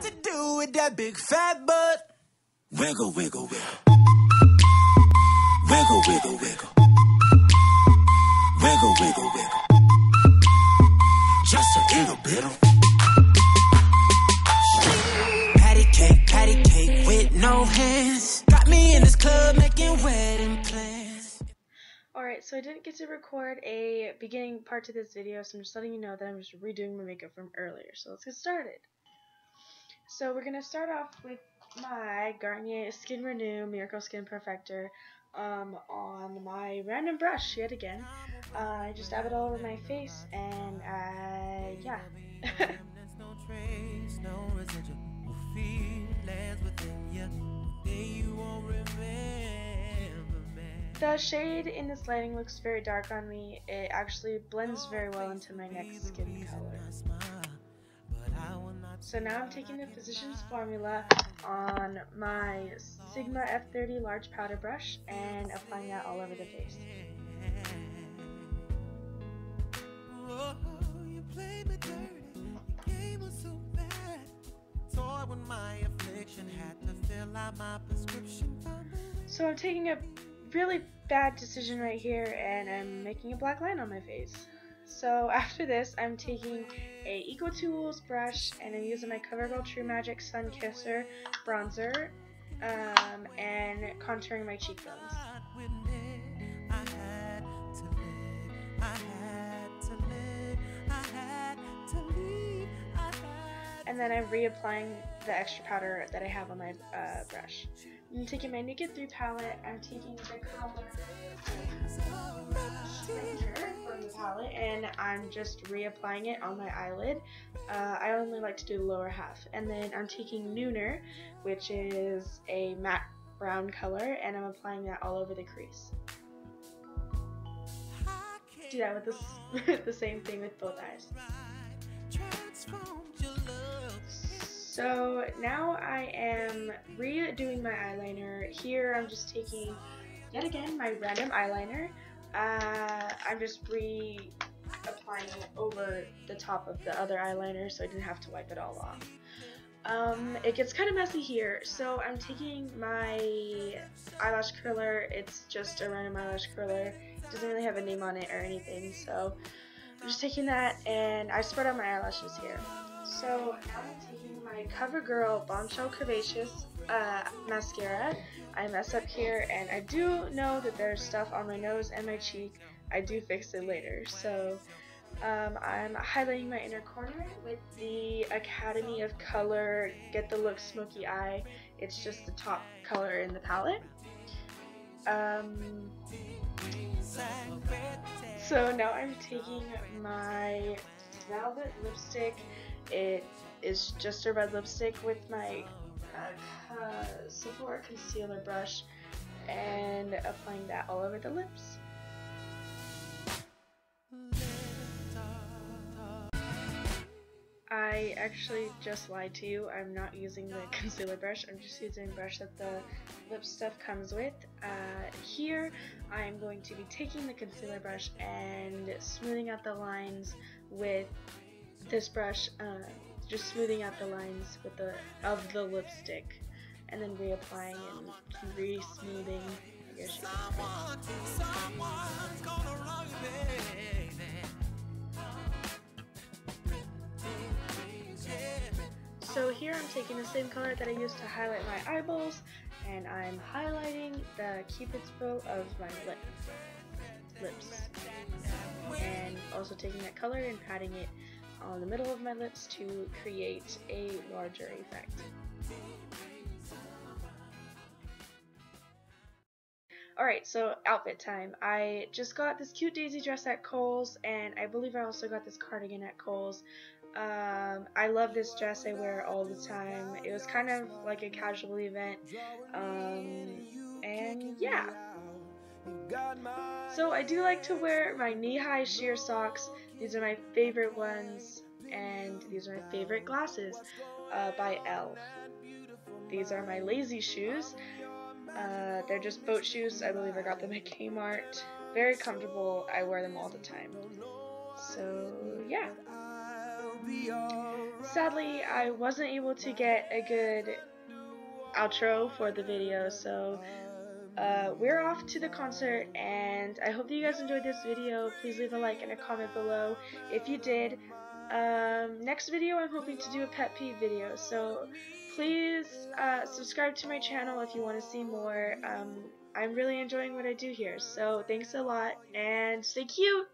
what to do with that big fat butt. Wiggle, wiggle, wiggle. Wiggle, wiggle, wiggle. Wiggle, wiggle, wiggle. Just a little bit of. Patty cake, patty cake with no hands. Got me in this club making wedding plans. Alright, so I didn't get to record a beginning part to this video, so I'm just letting you know that I'm just redoing my makeup from earlier. So let's get started. So we're going to start off with my Garnier Skin Renew Miracle Skin Perfector um, on my random brush yet again. Uh, I just dab it all over my face and uh, yeah. The shade in this lighting looks very dark on me. It actually blends very well into my next skin color. So now I'm taking the Physicians Formula on my Sigma F30 large powder brush and applying that all over the face. So I'm taking a really bad decision right here and I'm making a black line on my face. So after this, I'm taking a EcoTools brush and I'm using my CoverGirl True Magic Sun Kisser bronzer um, and contouring my cheekbones. And then I'm reapplying the extra powder that I have on my uh, brush. I'm taking my Naked 3 palette, I'm taking the color I'm just reapplying it on my eyelid. Uh, I only like to do the lower half. And then I'm taking Nooner, which is a matte brown color, and I'm applying that all over the crease. Do that with this, the same thing with both eyes. So now I am redoing my eyeliner. Here I'm just taking, yet again, my random eyeliner. Uh, I'm just re-applying it over the top of the other eyeliner so I didn't have to wipe it all off. Um, it gets kind of messy here, so I'm taking my eyelash curler. It's just a random eyelash curler. It doesn't really have a name on it or anything, so I'm just taking that and I spread out my eyelashes here. So now I'm taking my CoverGirl Bombshell Curvaceous uh, mascara. I mess up here and I do know that there's stuff on my nose and my cheek. I do fix it later. So um, I'm highlighting my inner corner with the Academy of Color Get the Look Smoky Eye. It's just the top color in the palette. Um, so now I'm taking my Velvet lipstick it is just a red lipstick with my uh, Sephora concealer brush and applying that all over the lips. I actually just lied to you. I'm not using the concealer brush. I'm just using the brush that the lip stuff comes with. Uh, here, I'm going to be taking the concealer brush and smoothing out the lines with this brush, uh, just smoothing out the lines with the of the lipstick, and then reapplying and re-smoothing. So here I'm taking the same color that I used to highlight my eyeballs, and I'm highlighting the cupid's bow of my lip, lips. And also taking that color and patting it on the middle of my lips to create a larger effect. Alright, so outfit time. I just got this cute daisy dress at Kohl's, and I believe I also got this cardigan at Kohl's. Um, I love this dress, I wear it all the time. It was kind of like a casual event, um, and yeah. So I do like to wear my knee-high sheer socks. These are my favorite ones, and these are my favorite glasses uh, by Elle. These are my lazy shoes. Uh, they're just boat shoes. I believe I got them at Kmart. Very comfortable. I wear them all the time. So, yeah. sadly, I wasn't able to get a good outro for the video, so uh, we're off to the concert, and I hope that you guys enjoyed this video. Please leave a like and a comment below if you did. Um, next video, I'm hoping to do a pet peeve video, so please uh, subscribe to my channel if you want to see more. Um, I'm really enjoying what I do here, so thanks a lot, and stay cute!